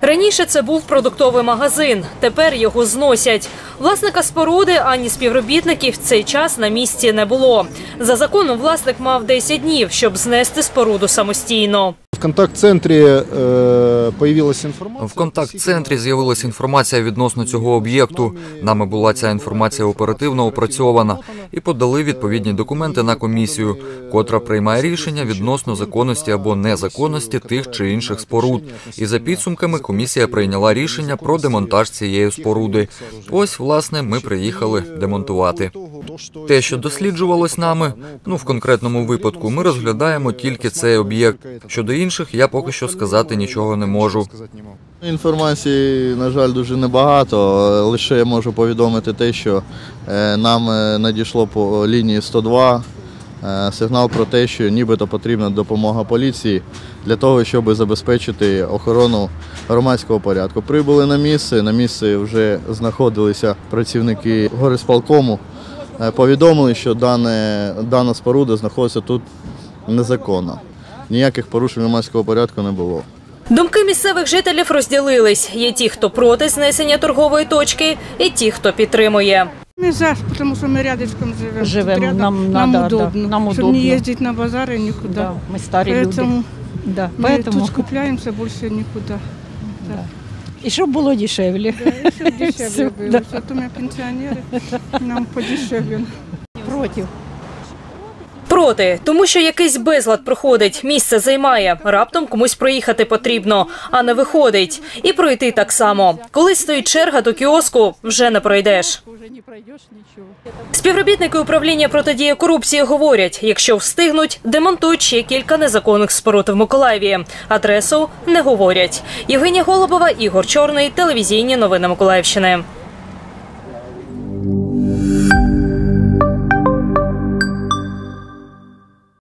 Раніше це був продуктовий магазин. Тепер його зносять. Власника споруди ані співробітників в цей час на місці не було. За законом власник мав 10 днів, щоб знести споруду самостійно. В контакт-центрі появилась інформація. В контакт-центрі з'явилася інформація відносно цього об'єкту. Нами була ця інформація оперативно опрацьована і подали відповідні документи на комісію, котра приймає рішення відносно законності або незаконності тих чи інших споруд. І за підсумками комісія прийняла рішення про демонтаж цієї споруди. Ось, власне, ми приїхали демонтувати. Те, що досліджувалось нами, ну в конкретному випадку, ми розглядаємо тільки цей об'єкт. Щодо інших, я поки що сказати нічого не можу. Інформації, на жаль, дуже небагато. Лише я можу повідомити те, що е, нам е, надійшло по лінії 102 е, сигнал про те, що нібито потрібна допомога поліції для того, щоб забезпечити охорону громадського порядку. Прибули на місце. На місці вже знаходилися працівники горисполкому. Е, Повідомили, що дане, дана споруда знаходиться тут незаконно. Ніяких порушень громадського порядку не було. Думки місцевих жителів розділились. Є ті, хто проти знесення торгової точки, і ті, хто підтримує. Не за, потому что мы рядышком живем. Живем, Тут рядом, нам нам надо, удобно. да, нам Чтобы удобно. не ездить на базары никуда. Да, мы старые люди. Поэтому Да, мы поэтому тут скупляемся больше никуда. і щоб було дешевле. Все дешевле Всё, было. да. Зато мы пенсионеры, нам подешевле. Проти. Проти, тому що якийсь безлад проходить, місце займає. Раптом комусь проїхати потрібно, а не виходить. І пройти так само. Коли стоїть черга до кіоску, вже не пройдеш. Співробітники управління протидії корупції говорять, якщо встигнуть, демонтують ще кілька незаконних споруд в Миколаєві. Адресу не говорять. Євгенія Голубова, Ігор Чорний, телевізійні новини Миколаївщини.